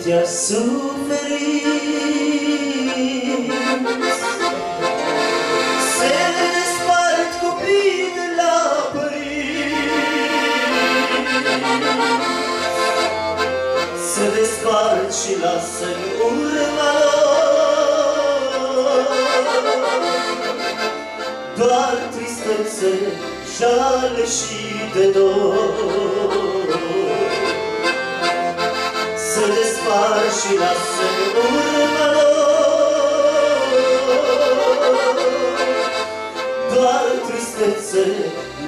atâția suferiți. Se despart copii de la părinți, Se despart și lasă în urma lor doar tristețe, jale și de dor. Se despar și lasă în urma lor doar tristețe,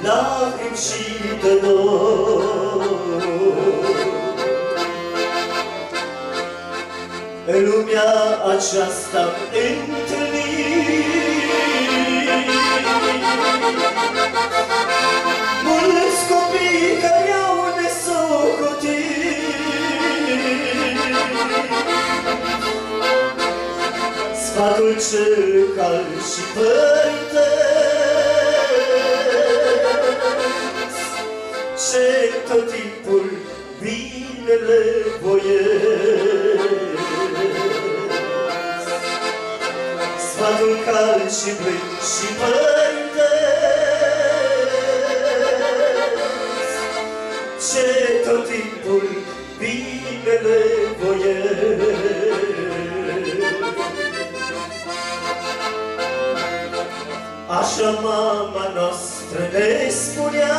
lacrimi și de dor. În lumea aceasta întâlnim Mulți copii nesocotit Sfatul cel cal și părinte. Ce tot timpul binele voiesc Sfatul cal și blând și părinte Așa mama noastră ne spunea.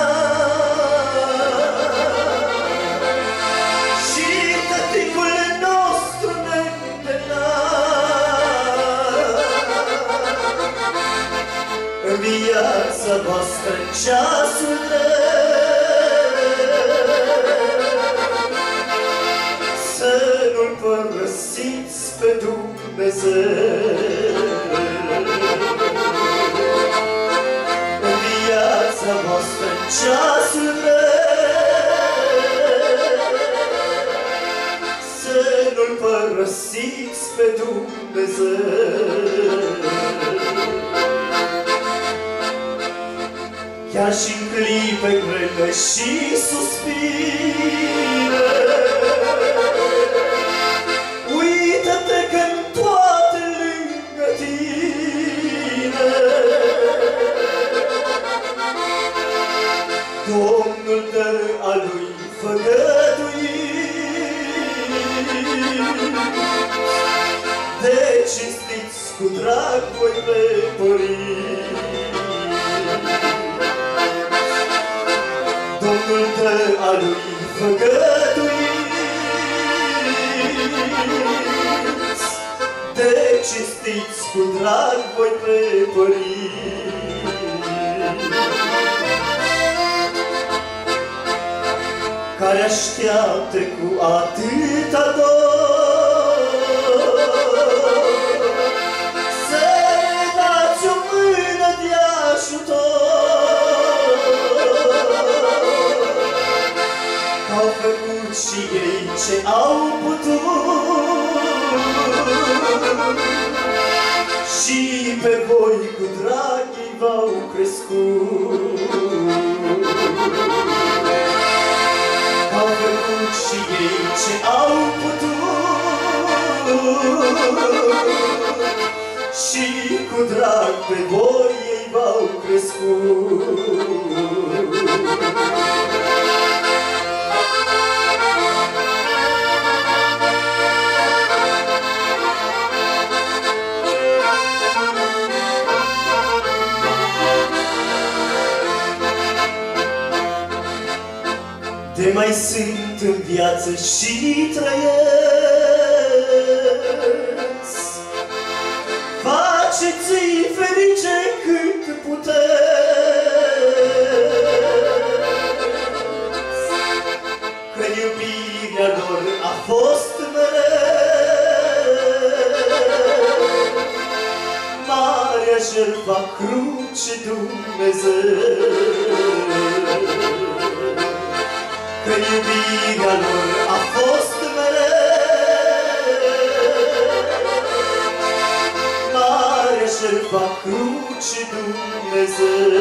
Și tăticul nostru ne îndemna În viața voastră în ceasul Să nu-L părăsiți pe Dumnezeu viața voastră în ceasul Să nu-L părăsiți pe Dumnezeu. Chiar și în clipe grele și suspine De cinstiți cu drag voi pe părinți. Domnul dă a lui făgăduit De cinstiți cu drag voi pe părinți. Care așteaptă cu atâta dor ce au putut. Și pe voi cu drag ei v-au crescut. Au făcut și ei ce au putut. Și cu drag pe voi ei v-au crescut De mai sunt în viață și trăiesc. Faceți-i ferice cât puteți Că iubirea lor a fost mereu. Marea jertfa cruce Dumnezeu Mare jertfa cruce Dumnezeu